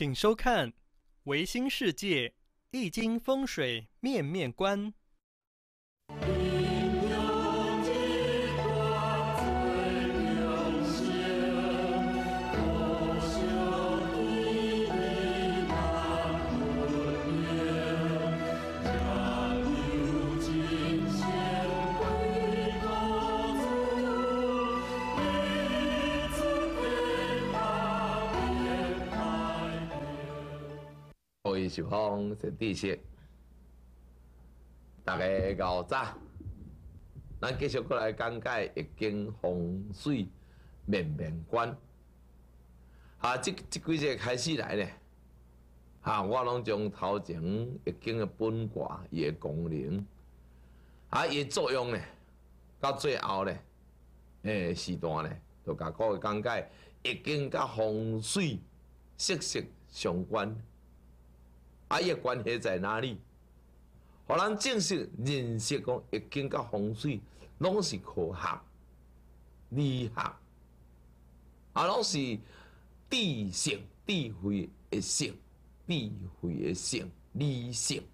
请收看《维新世界易经风水面面观》。是方是知识，大家搞早，咱继续过来讲解《易经》风水面面观。啊，即即几节开始来咧，啊，我拢将头前《易经》的本卦伊的功能，啊，伊的作用咧，到最后咧，诶时段咧，就甲各位讲解《易经》甲风水息息相关。啊，伊个关系在哪里？互咱正式认识讲易经甲风水，拢是科学、理学，啊，拢是智性、智慧的性、智慧的性、理性，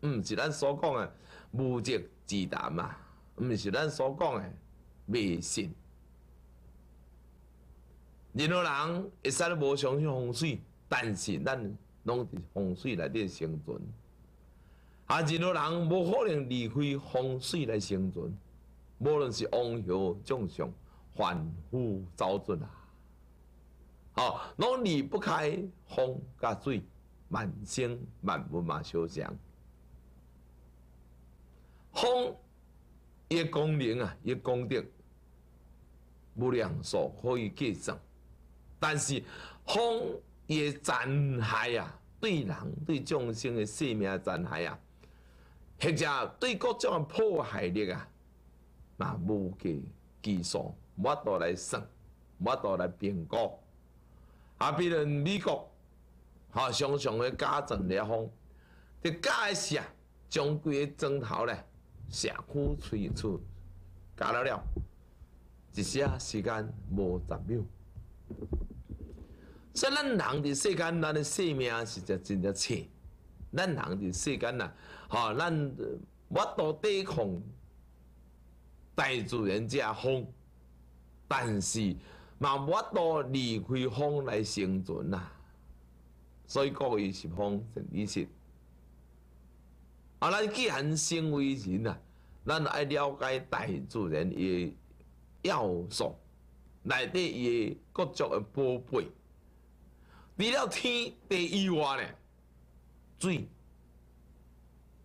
毋是咱所讲的无稽之谈嘛，毋是咱所讲的迷信。任何人会使无相信风水，但是咱。拢伫风水内底生存，啊，任何人无可能离开风水来生存。无论是王侯将相、凡夫走卒啊，哦，拢离不开风甲水，万生万物嘛相像。风伊功能啊，伊功德无量数可以计算，但是风伊残害啊！对人、对众生的生命残害啊，或者对各种的破坏力啊，那无计计数，无法度来算，无法度来评估。啊，比如美国，哈，常常的加增烈风，伫加时啊，将规个砖头咧，社区吹出，加了了，一下时间无十秒。所以咱人伫世间，咱的生命是只真正浅。咱人伫世间呐，吼，咱我都抵抗大自然遮风，但是嘛，我都离开风来生存呐。所以各位是风神理识。啊，咱既然身为人啊，咱爱了解大自然的要素，内底伊各种的宝贝。除了天地以外呢，水、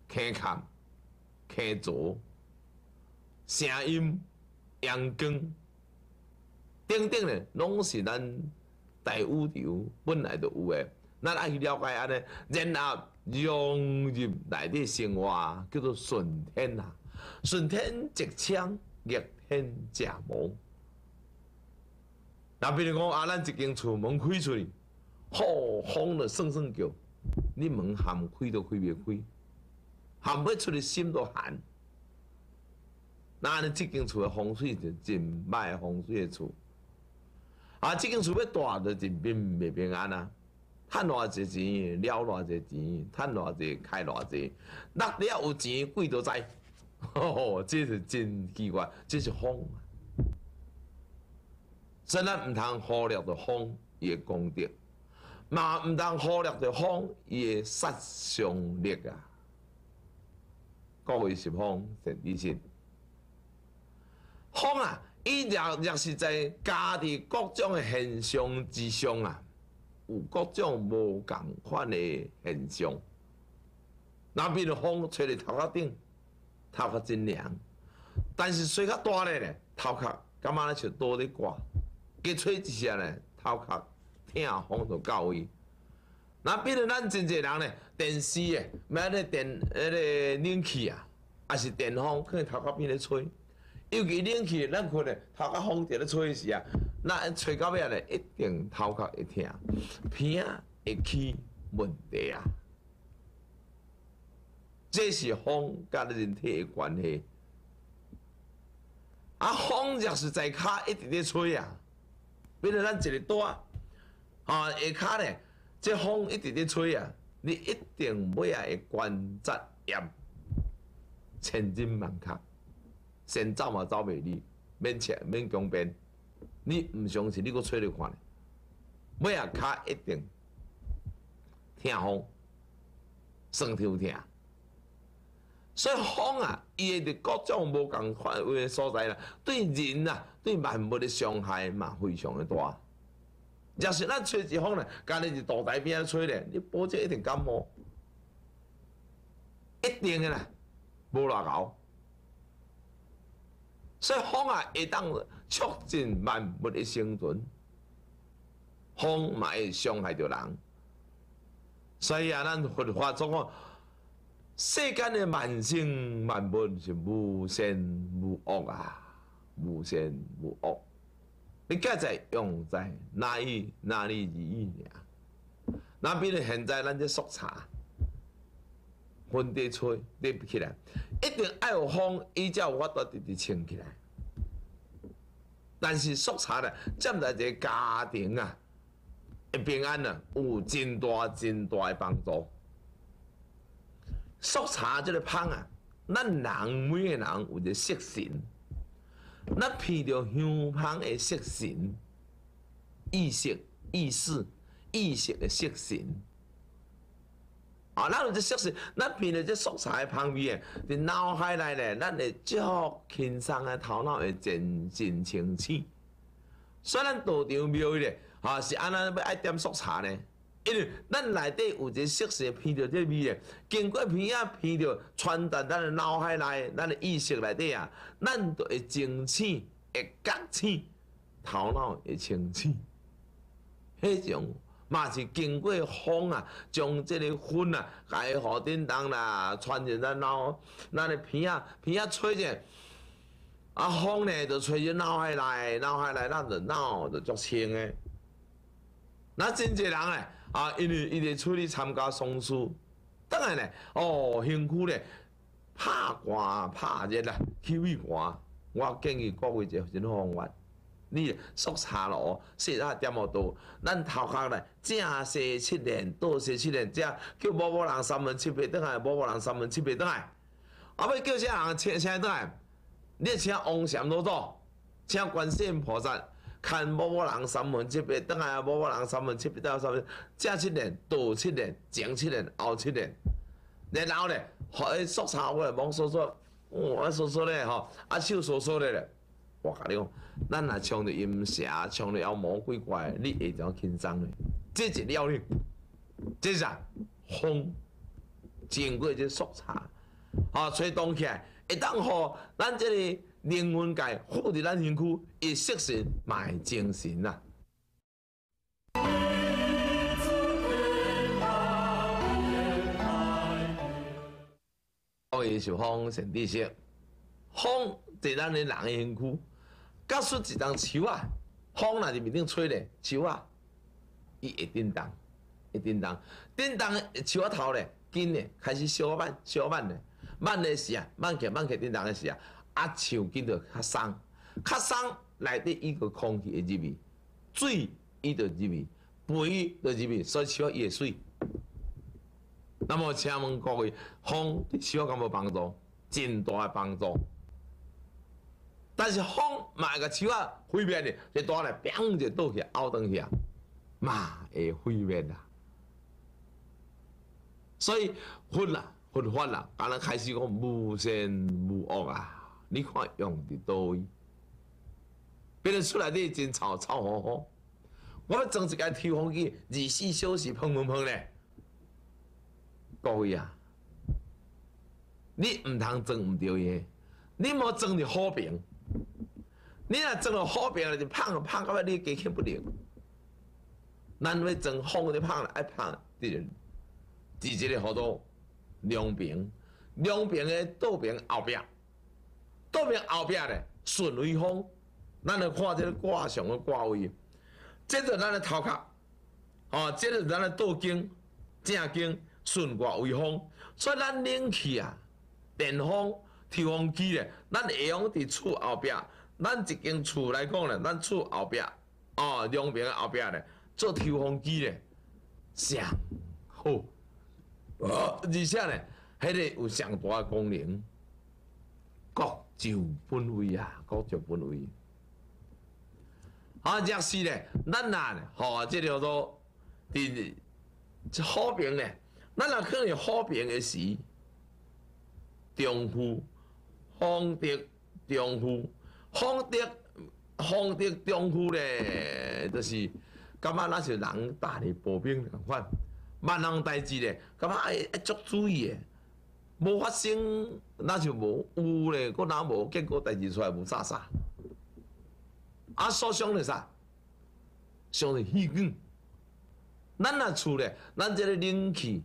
溪坎、溪浊、声音、阳光等等呢，拢是咱大宇宙本来就有诶。咱爱去了解安尼，然后融入内底生活，叫做顺天啊。顺天直枪，逆天假魔。那比如讲，啊，咱一间厝门开出去。吼，风了声声叫，你门含开都开袂开，含不出去心都寒。那你这间厝的风水就真歹风水的厝，啊，这间厝要大就真平袂平安啊！赚偌济钱，了偌济钱，赚偌济，开偌济，那了有钱鬼都知。吼，这是真奇怪，这是风。所以咱毋通忽略着风伊的功德。嘛，毋通忽略着风伊的杀伤力啊！各位是风神理性，风啊，伊若若是在家己各种的现象之上啊，有各种无共款的现象。那比如风吹伫头壳顶，头壳真凉；但是吹较大咧，头壳感觉咧像倒咧挂；加吹一下咧，头壳。听风就到位。那比如咱真侪人咧，电视诶，买咧电迄个冷气啊，也是电风，可能头壳边咧吹。尤其冷气，咱看咧头壳风伫咧吹时啊，那吹到尾咧，一定头壳会疼，鼻会起问题啊。这是风甲人体诶关系。啊，风若是在骹一直咧吹啊，比如咱一个大。啊，下骹咧这风一直咧吹啊，你一定尾啊会关节炎，千真万确，先走嘛走袂离，免切免强辩，你毋相信你搁吹咧看咧，尾啊骹一定痛风，酸痛痛。所以风啊，伊会伫各种无共款诶所在啦，对人啊，对万物的伤害嘛，非常的大。若是咱吹一风咧，家己伫大台边仔吹咧，你保证一定感冒，一定的啦，无偌高。所以风啊，会当促进万物的生存，风嘛会伤害着人。所以啊，咱佛法总讲。世间的万生万物是无善无恶啊，无善无恶。你家在用在哪里哪里而已尔。那比如现在咱这速茶，风在吹，立不起来，一定爱有风，伊才有法度直直撑起来。但是速茶呢，占在一个家庭啊，一平安啊，有真大真大的帮助。速茶即个芳啊，咱人每个人有一个色神，那闻着香芳的色神，意识、意识、意识的色神。啊，那有这色神，那闻着这速茶的芳味，伫脑海内咧，咱会足轻松的头脑会真真清醒。虽然道场庙咧，啊是安怎要爱点速茶呢？因为咱内底有一个色素闻着这味咧，经过鼻仔闻着，传达咱的脑海内，咱的意识内底啊，咱就会清醒，会觉醒，头脑会清醒。迄种嘛是经过风啊，将这个熏啊，解互叮当啦，传入咱脑，咱的鼻仔鼻仔吹者，啊风呢就吹入脑海内，脑海内咱就脑就足清的。那真济人咧。啊，因为伊咧出去参加丧事，当然咧，哦，辛苦咧，怕寒怕热啦，气味寒。我建议各位一个方法，你速茶咯，洗下点么多，咱头壳咧正洗七年，倒洗七年，正叫某某人三分七八倒来，某某人三分七八倒来，后尾叫啥人请请倒来，你请王禅老祖，请观世音菩萨。看某某人三门七八，等下某某人三门七八到三门，正七年，倒七年，前七年，后七年，然后咧，互伊速查我来忙说说，我说说咧吼，啊手说说咧咧，我甲你讲，咱若冲着阴邪，冲着妖魔鬼怪，你会怎轻松咧？这一了哩，这是风经过这速查，啊吹动起来，会当互咱这里。灵魂界附伫咱身躯，伊色神卖精神呐。所以是风神地色，风在咱的人身躯，假出一张树啊，风若伫面顶吹咧，树啊，伊会震动，会震动，震动树啊头咧，紧咧开始小慢，小慢咧，慢的时啊，慢起慢起震动的时啊。啊，树见着较松，较松内底伊个空气会入去，水伊就入去，肥就入去，所以树伊会水。那么请问各位，风对树敢无帮助？真大诶帮助。但是风嘛个树啊毁灭咧，一大咧，砰就倒去，凹断去啊，嘛会毁灭啦。所以佛啦，佛法啦，敢若开始讲无善无恶啊。你看用伫倒位，别人出来你真吵吵吼吼。我要装一个抽风机，二十四小时砰砰砰咧。各位啊，你毋通装毋对个，你莫装伫好平。你若装了好平，就胖胖到尾你加起不了。咱要装风的胖，爱胖伫伫一个好多两平，两平的倒平后壁。倒面后壁咧顺微风，咱来看这个卦象的卦位，接着咱的头壳，哦，接着咱的倒经正经顺卦微风，所以咱冷气啊、电风、抽风机咧，咱会用伫厝后壁，咱一间厝来讲咧，咱厝后壁，哦，两边后壁咧做抽风机咧，上好，而且呢，迄个有上大的功能，国就本位啊，国就本位。啊，若是咧，咱呐，吼，即叫做伫好评咧，咱若可能好评的时，中富、丰德、中富、丰德、方德、中富咧，就是感觉那是人大的步兵共款，万人代志咧，感觉爱爱足注意的，无发生那就无有咧，佫若无结果代志出来无啥啥。啊，所想的啥？想的戏剧。咱若厝咧，咱即个冷气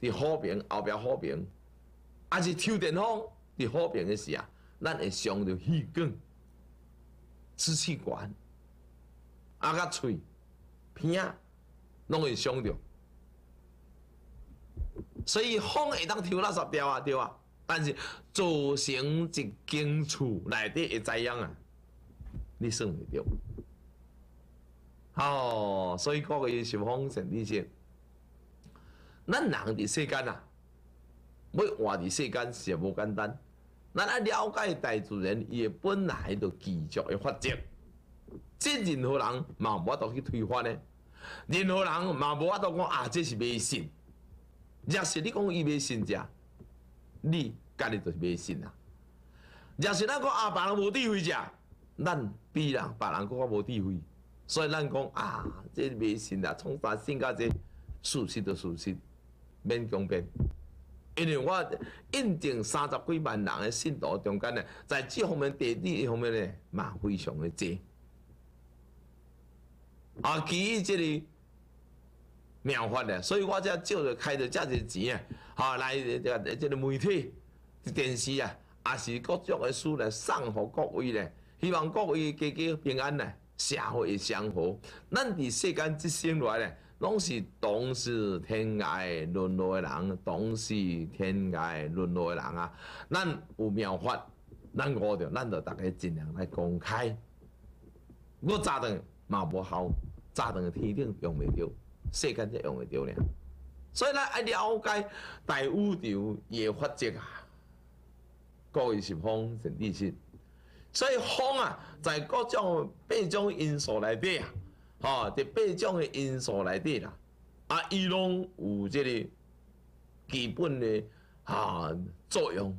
伫好平后壁好平，啊是抽电风伫好平的时啊，咱会想着气管、支气管，啊甲喙、鼻啊，拢会想着。所以风会当抽垃圾掉啊，对啊。但是造成一间厝内底会知影啊。你算袂着，哦，所以各位是风神理性。咱人伫世间啊，要活伫世间是无简单。咱爱了解大自然伊个本来就继续的发展，这任何人嘛无法度去推翻的。任何人嘛无法度讲啊，这是迷信。若是你讲伊迷信者，你家己就是迷信啊。若是咱讲啊，别人无智慧者。咱比人别人更较无智慧，所以咱讲啊，这迷信啊，创啥信甲这事实就事实，免强辩。因为我印证三十几万人的信徒中间呢，在这方面、地理方面呢，嘛非常的多。啊，基于这个妙法呢，所以我才借着开着这些钱啊，哈来这个这个媒体、电视啊，也是各种的书来送互各位咧。希望各位家家平安咧，社会祥和。咱伫世间一生来呢，拢是同是天涯沦落的人，同是天涯沦落的人啊。咱有妙法，咱悟着，咱就大家尽量来公开。我早顿嘛无效，早顿天顶用袂着，世间才用会着呢。所以咱爱了解大宇宙也法则啊，各位是风神地心。所以风啊，在各种八种因素内底啊，吼，伫八种的因素内底啦，啊，伊拢有即个基本的啊作用。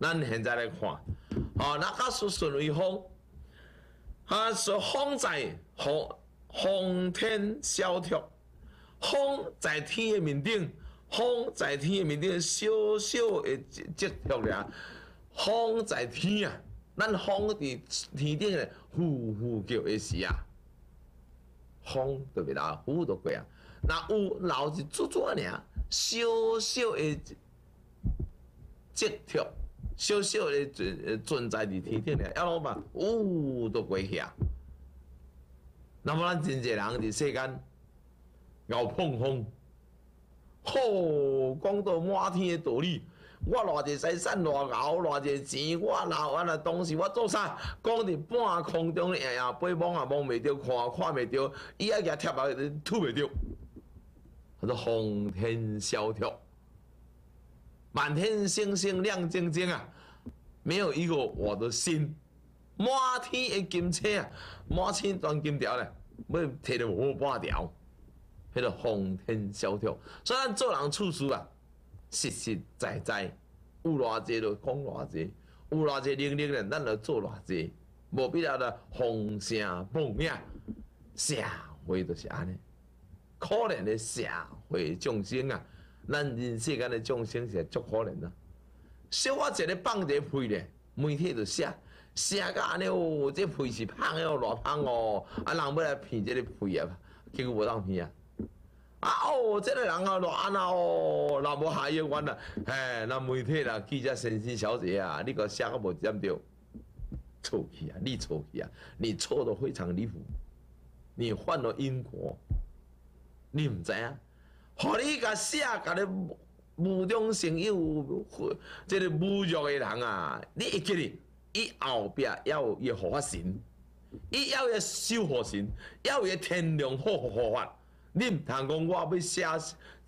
咱现在来看，啊，那假使顺为风，啊，是风在风风天萧条，风在天的面顶，风在天的面顶小小的积积条俩。风在天啊，咱风伫天顶咧呼呼叫的时啊，风就袂啦，呼都过啊。那有老是做做尔，小小的积条，小小的存存在伫天顶咧，要老嘛，呜都过去啊。那么咱真济人伫世间熬碰风，吼，讲到满天的道理。我偌济财产，偌熬，偌济钱，我拿完了东西，我做啥？讲伫半空中，哎呀，飞望也望袂着，看也看袂着，伊啊个贴啊吐袂着，叫做风天萧条，满天星星亮晶晶啊！没有一个我的心，满天的金车啊，满天钻金条咧，要摕着无半条，迄个风天萧条。所以咱做人处事啊。实实在在，有偌济就讲偌济，有偌济能力咧，咱就做偌济，无必要的风声梦影。社会就是安尼，可怜的社会众生啊！咱人世间的众生是足可怜的。小我一个放一个屁咧，媒体就写，写甲安尼哦，这屁是芳哦，偌芳哦，啊人要来骗这个屁啊，结果无当骗啊。啊哦，这个人啊，乱安啊哦，那无下英文啦，嘿，那媒体啦，记者先生小姐啊，你个写个无点着，错去啊，你错去啊，你错的非常离谱，你犯了因果，你唔知啊？互你甲写甲你无中生有，这个侮辱的人啊，你会记哩，伊后壁要有护法神，伊要有守护神，要有天良护护法。你唔通讲我要写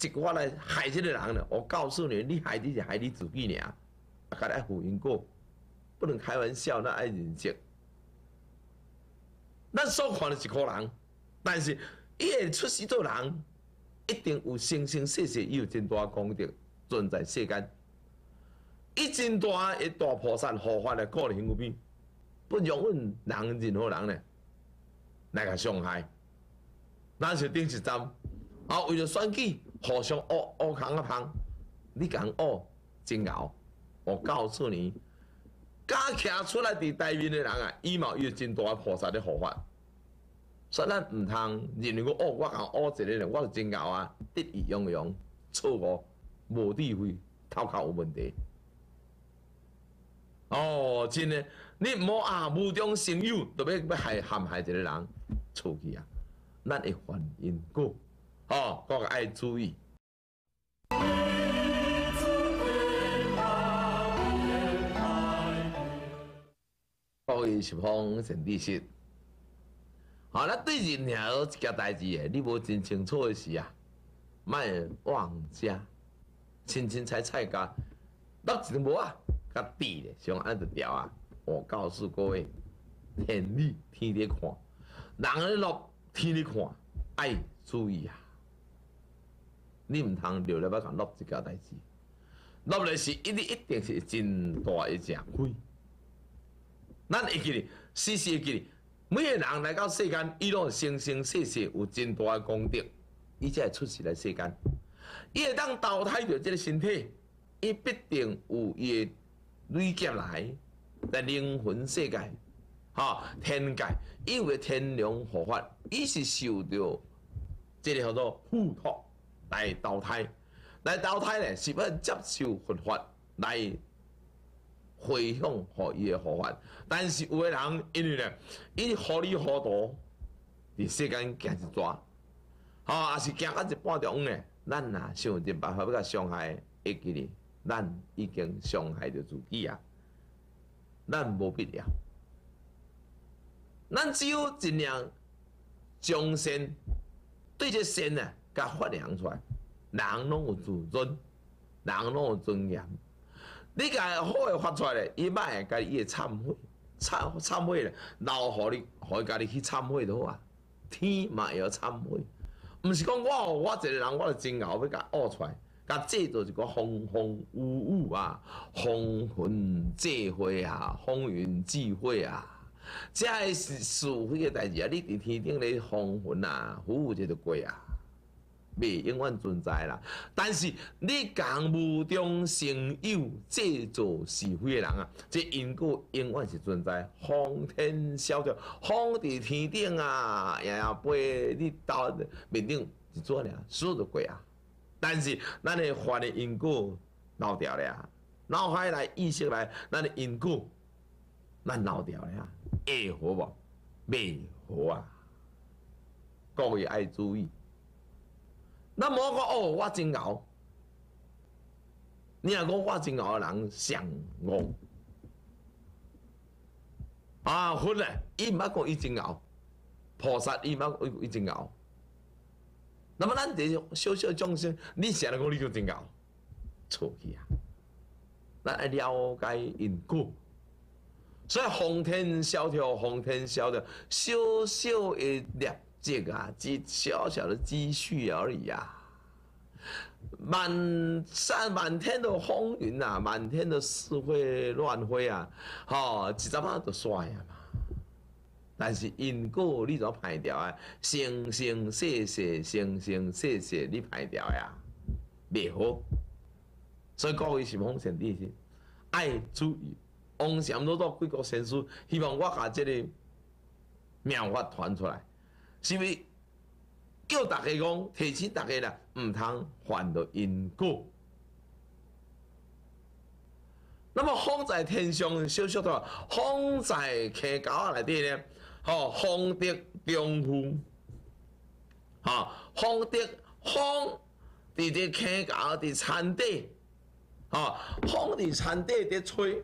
一句话来害这个人呢？我告诉你，你害你是害你自己尔，甲你负因果，不能开玩笑，那爱认真。咱所看的一个人，但是伊会出世做人，一定有生生世世伊有真大功德存在世间。伊真大一大菩萨护法的个人行为，不容阮人任何人呢来甲伤害。咱是顶一站，啊，为了选举，互相恶恶空啊芳，你讲恶真熬，我告诉你，敢徛出来伫台面的人啊，伊嘛有真大菩萨的护法，所以咱毋通认为我恶，我讲恶一个人，我是真熬啊，得意洋洋，错误，无智慧，头壳有问题。哦，真的，你毋好啊，无中生有，特别要害陷害一个人，出去啊！咱会还因果，哦，各个爱注意。各位是方陈律师，好，咱对任何一件代志诶，你无真清楚诶时啊，莫妄加，清清菜菜甲，落一无啊，甲底咧，上按着条啊。我告诉各位，天理天咧看，人咧落。天你看，爱注意啊！你毋通留了要甲落一件代志，落来是一定一定是真大一正亏。咱会记哩，时时会记哩，每个人来到世间，伊拢生生世世有真大诶功德，伊才会出世来世间。伊会当投胎着即个身体，伊必定有伊诶累劫来在灵魂世界。哈，天界因为天良护法，伊是受到这个叫做护托来投胎，来投胎咧是要接受佛法来回向互伊的护法。但是有个人因为咧，伊糊里糊涂，伫世间行一抓，哈，也是行到一半钟咧，咱若想尽办法要甲伤害，会记哩，咱已经伤害着自己啊，咱无必要。咱只有尽量将善对这善啊，甲发扬出来。人拢有自尊，人拢有尊严。你甲好诶发出来咧，伊歹诶，甲伊会忏悔，忏忏悔咧，留互你，互伊家己去忏悔就好啊。天嘛会晓忏悔，毋是讲我我一个人，我真后要甲恶出来，甲制造一个风风雨雨啊，风云际会啊，风云际会啊。这是是非的代志啊！你伫天顶咧风云啊，服务这个过啊，未永远存在啦。但是你讲无中生有，制造是非的人啊，这因果永远是存在。风天晓得，风伫天顶啊，呀呀飞，你到面顶一做了，所有都过啊。但是咱的法的因果漏掉了，脑海来意识来，咱的因果咱漏掉了啊。会好无？未好啊！各位爱注意。那么讲哦，我真牛。你若讲我真牛的人上戆啊，佛咧，伊毋捌讲伊真牛，菩萨伊毋捌讲伊真牛。那么咱这小小众生，你想来讲你就真牛，错去啊！咱爱了解因果。所以风天萧条，风天萧条，小小的业绩啊，只小小的积蓄而已啊。满山满天的风云啊，满天的是非乱飞啊，吼，一阵仔就衰啊嘛。但是因果你怎排掉啊？生生世世，生生世世你排掉呀，未好。所以各位是奉献弟兄，爱注意。王禅老多几个先师，希望我把这个妙法传出来，是为叫大家讲，提醒大家啦，毋通犯到因果。那么风在天上，小小的风在溪沟内底呢？吼，风得中风，吼，风得风伫这溪沟伫田底，吼，风伫田底伫吹。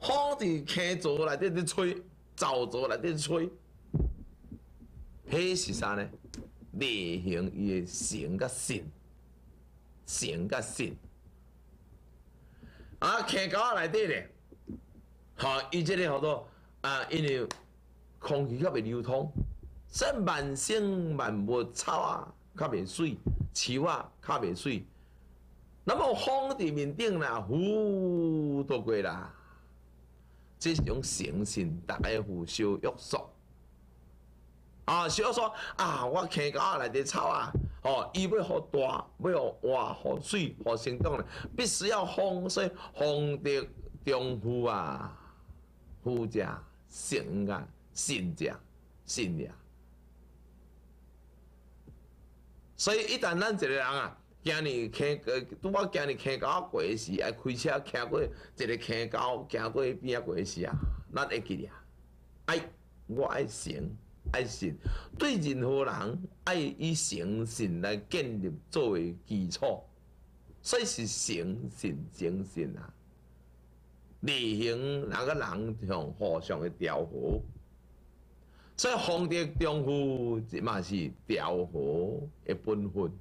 风伫溪座内底咧吹，沼泽内底吹，迄是啥呢？例行伊的诚甲信，诚甲信。啊，溪沟内底咧，吼，伊即个叫做啊，因为空气较袂流通，所以万生万物草啊较袂水，树啊较袂水。那么风伫面顶啦，呼都过啦，这是种诚信，大家互相约束。啊，小说啊，我溪沟仔内底草啊。哦，伊要互大，要互活，互水，互生长咧，必须要风水，风得中富啊，富者成啊，信者信呀。所以一旦咱一个人啊，今日溪呃，拄好今日溪沟过时，爱开车行过一个溪沟，行过边啊过时啊，咱会记啊，爱我爱行。爱信对任何人爱以诚信来建立作为基础，所以是诚信诚信啊。履行那个人向互相的调和，所以皇德中夫即嘛是调和的本分，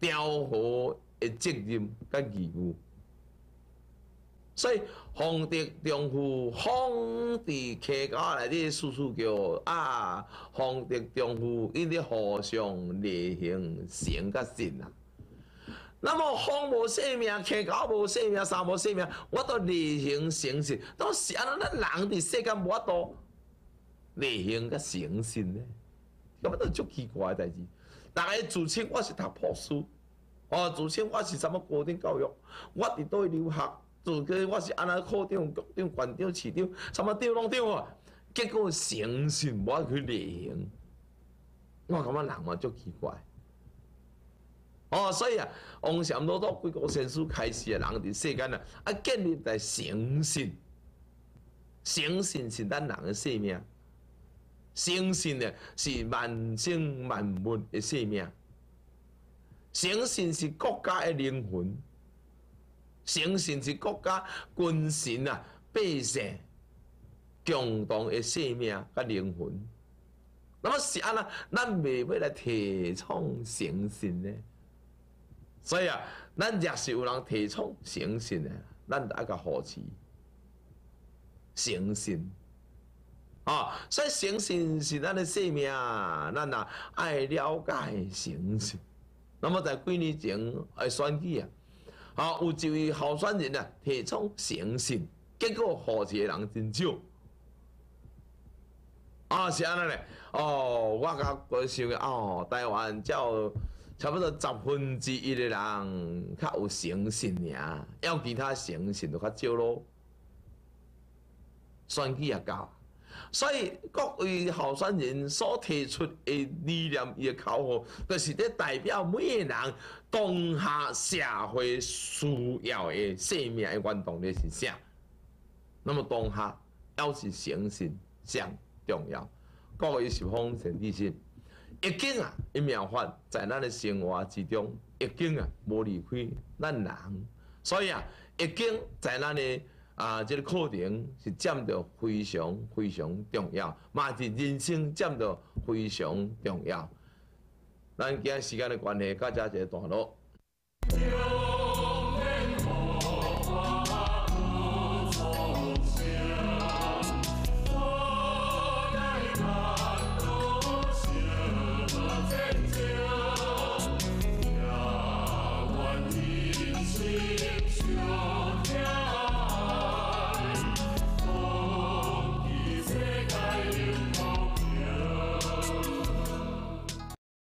调和的责任甲义务。所以，皇德中富，皇伫溪沟内底处处叫啊，皇德中夫，因咧互相履行诚甲信啊。那么，风无生命，溪沟无生命，三无生命，我都履行诚信，都是安怎？咱人伫世间无法度履行甲诚信呢？咁都足奇怪代志。大家自称我是读破书，哦，自称我是什么高等教育，我伫倒留学。自己我是安那科长、局长、县长、市长，什么长拢长啊？结果诚信无去履行，我感觉人嘛足奇怪。哦，所以啊，王禅老祖几个先师开始啊，人伫世间啊，啊建立在诚信，诚信是咱人的生命，诚信呢是万生万物的生命，诚信是国家的灵魂。诚信是国家军神啊，百姓共同的生命甲灵魂。那么是安那，咱未要来提倡诚信呢？所以啊，咱若是有人提倡诚信的，咱得一个好持诚信。啊，所以诚信是咱的生命，咱啊爱了解诚信。那么在几年前爱选举啊。啊，有一位候选人啊，提倡诚信，结果好一个人真少。啊，是安尼咧。哦，我甲我想哦，台湾只有差不多十分之一的人较有诚信尔，要其他诚信就较少咯。选举也高。所以各位候选人所提出的理念、伊的口号，就是咧代表每个人当下社会需要的生命的原动力是啥？那么当下要是诚信上重要。各位是方神之心，易经啊，伊妙法在咱的生活之中，易经啊无离开咱人，所以啊，易经在咱的。啊，这个课程是占着非常非常重要，嘛是人生占着非常重要。咱今日时间的关系，到这一个段落。